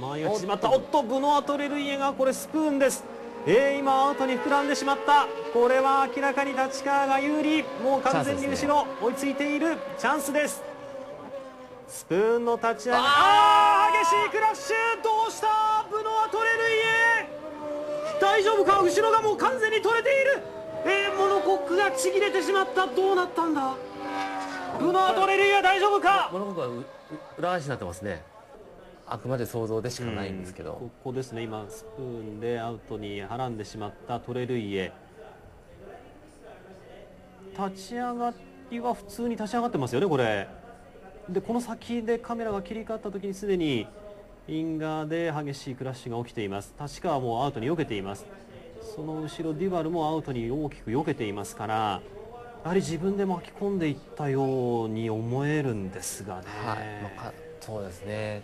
間合いが縮まった。おっとブノアトレルイエがこれスプーンです。えー、今アウトに膨らんでしまった。これは明らかに立川が有利。もう完全に後ろ、ね、追いついている。チャンスです。スプーンの立ち上がり。ああ激しいクラッシュ！どうした？ブノアトレルイエ大丈夫か？後ろがもう完全に取れている！えー、モノコックがちぎれてしまった。どうなったんだ？ブノアトレルイエ大丈夫か？モノコックは裏返しになってますねあくまで想像でしかないんですけど、ここですね。今スプーンでアウトにはらんでしまったトレルイエ。立ち上がりは普通に立ち上がってますよねこれ。でこの先でカメラが切り替わった時にすでにインガーで激しいクラッシュが起きています。確かもうアウトに避けています。その後ろディバルもアウトに大きく避けていますからやはり自分で巻き込んでいったように思えるんですがね、はい、そうですね